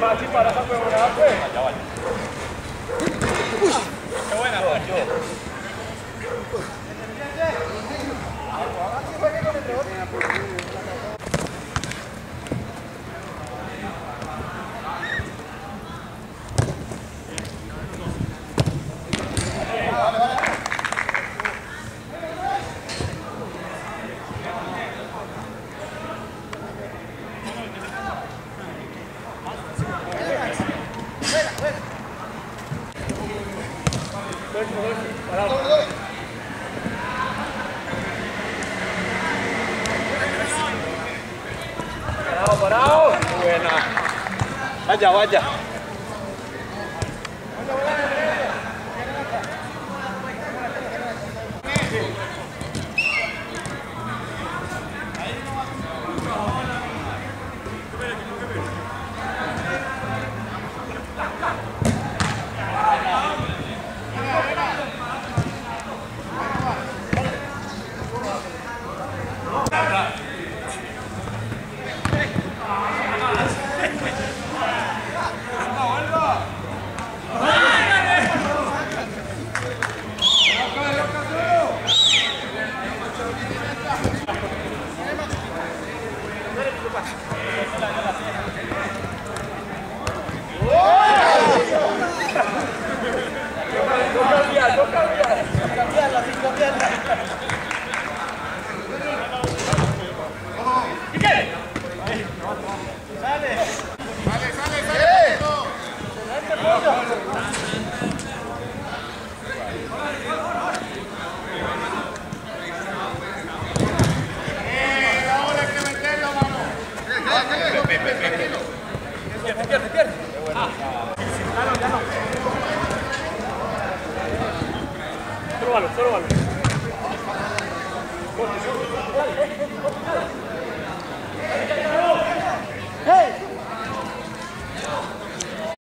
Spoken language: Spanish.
Maxi, para esa huevonada, pues. Ya vaya. Parado, parado. Buena. Vaya, vaya. 何? 걸로 서로 걸로